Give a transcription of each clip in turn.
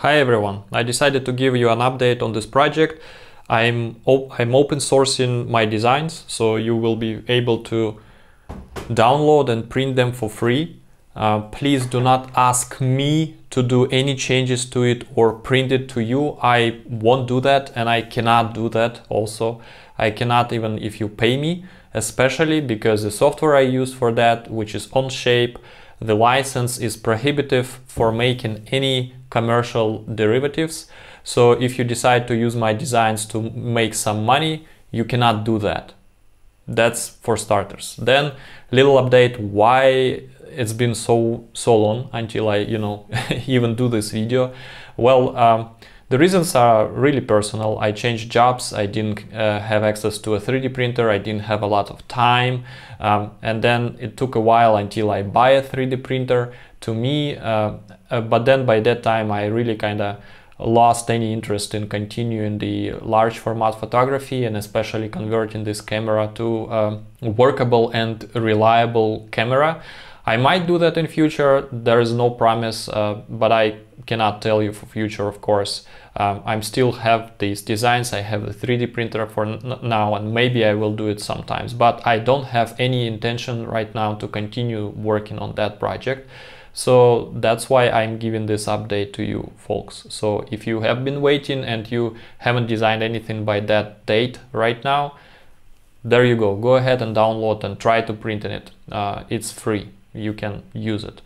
Hi everyone, I decided to give you an update on this project. I'm, op I'm open sourcing my designs, so you will be able to download and print them for free. Uh, please do not ask me to do any changes to it or print it to you. I won't do that and I cannot do that also. I cannot even if you pay me, especially because the software I use for that, which is Onshape, the license is prohibitive for making any commercial derivatives. So if you decide to use my designs to make some money, you cannot do that. That's for starters. Then little update why it's been so so long until I you know even do this video. Well, um, the reasons are really personal. I changed jobs, I didn't uh, have access to a 3D printer, I didn't have a lot of time, um, and then it took a while until I buy a 3D printer. To me, uh, uh, but then by that time I really kind of lost any interest in continuing the large format photography and especially converting this camera to a workable and reliable camera. I might do that in future, there is no promise, uh, but I cannot tell you for future, of course. Um, I'm still have these designs, I have the 3D printer for now and maybe I will do it sometimes, but I don't have any intention right now to continue working on that project. So that's why I'm giving this update to you folks. So if you have been waiting and you haven't designed anything by that date right now, there you go. Go ahead and download and try to print in it. Uh, it's free you can use it.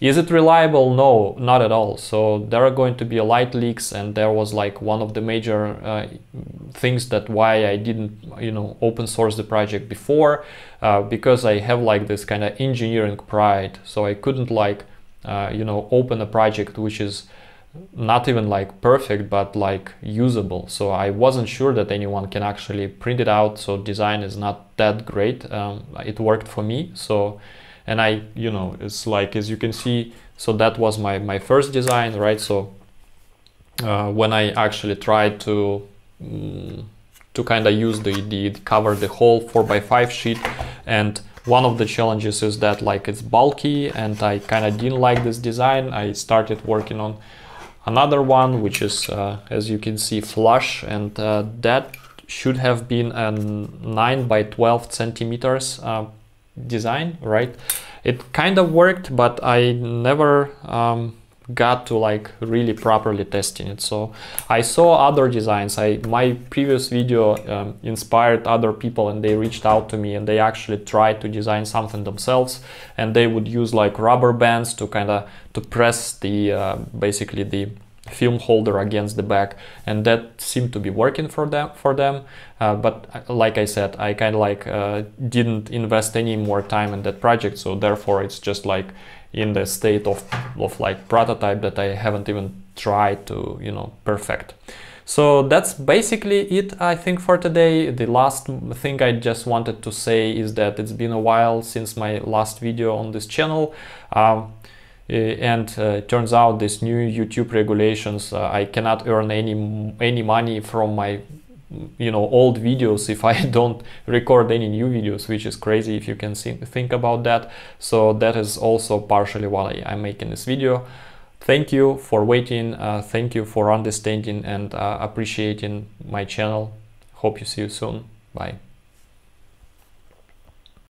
Is it reliable? No, not at all. So there are going to be light leaks and there was like one of the major uh, things that why I didn't, you know, open source the project before uh, because I have like this kind of engineering pride. So I couldn't like, uh, you know, open a project which is not even like perfect, but like usable. So I wasn't sure that anyone can actually print it out. So design is not that great. Um, it worked for me. So and I you know it's like as you can see so that was my my first design right? So uh, when I actually tried to um, to kind of use the, the cover the whole 4x5 sheet and one of the challenges is that like it's bulky and I kind of didn't like this design. I started working on another one which is uh, as you can see flush and uh, that should have been a 9 by 12 centimeters uh, design, right? It kind of worked, but I never um, got to like really properly testing it. So I saw other designs. I my previous video um, inspired other people and they reached out to me and they actually tried to design something themselves and they would use like rubber bands to kind of to press the uh, basically the film holder against the back and that seemed to be working for them for them. Uh, but uh, like I said I kind of like uh, didn't invest any more time in that project so therefore it's just like in the state of, of like prototype that I haven't even tried to you know perfect. So that's basically it I think for today. The last thing I just wanted to say is that it's been a while since my last video on this channel. Um, and uh, turns out this new YouTube regulations uh, I cannot earn any any money from my you know old videos if I don't record any new videos which is crazy if you can think about that. So that is also partially why I'm making this video. Thank you for waiting uh, thank you for understanding and uh, appreciating my channel. Hope you see you soon. Bye